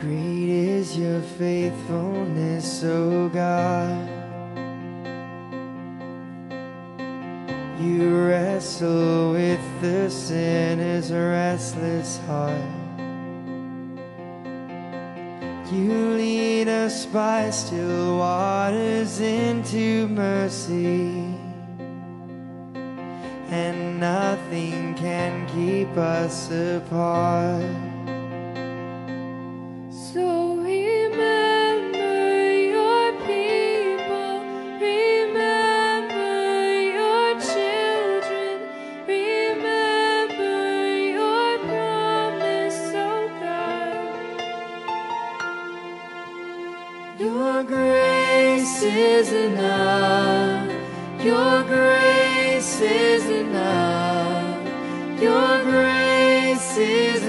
Great is your faithfulness, O God. You wrestle with the sinner's restless heart. You lead us by still waters into mercy. And nothing can keep us apart. Your grace is enough, your grace is enough, your grace is enough